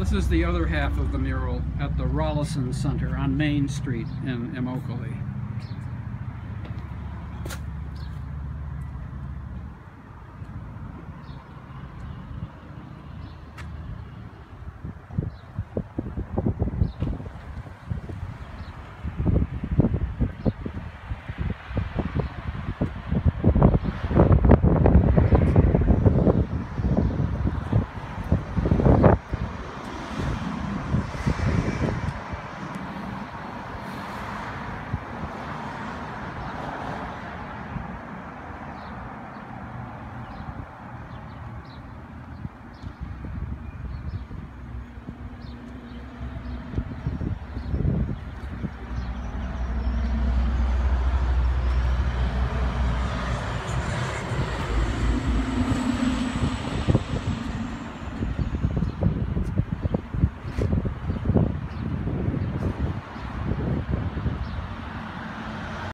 This is the other half of the mural at the Rollison Center on Main Street in Immokalee.